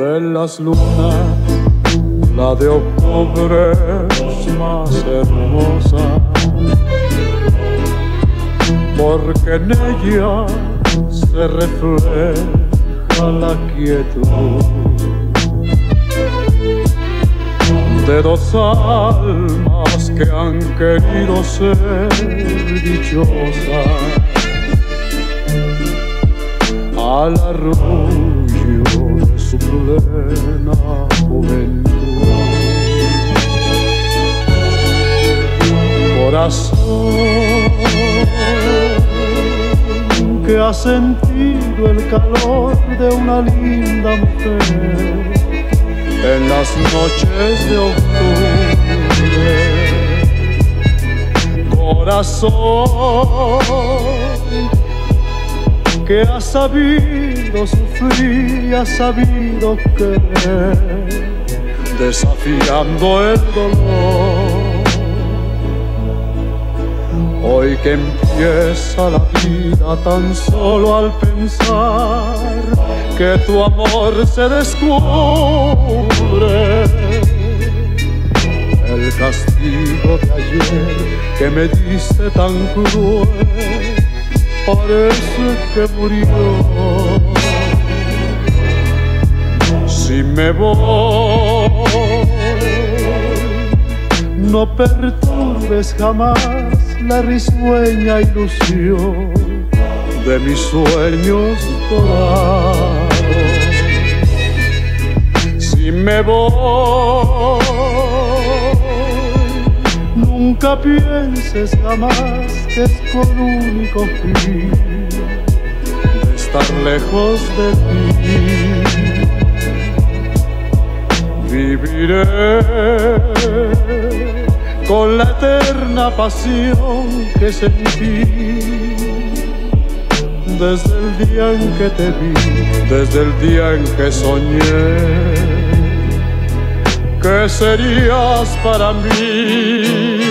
de las lunas, la de octubre es más hermosa, porque en ella se refleja la quietud. De dos almas que han querido ser dichosas. Al arrullo su plena juventud. Corazón que ha sentido el calor de una linda mujer en las noches de octubre. Corazón que ha sabido sufrir y ha sabido querer, desafiando el dolor. Hoy que empieza la vida tan solo al pensar que tu amor se descubre. El castigo de ayer que me diste tan cruel parece que murió. Si me voy, no perturbes jamás la risueña ilusión de mis sueños dorados. Si me voy, nunca pienses jamás que es con único fin de estar lejos de ti. Viviré con la eterna pasión que sentí desde el día en que te vi, desde el día en que soñé que serías para mí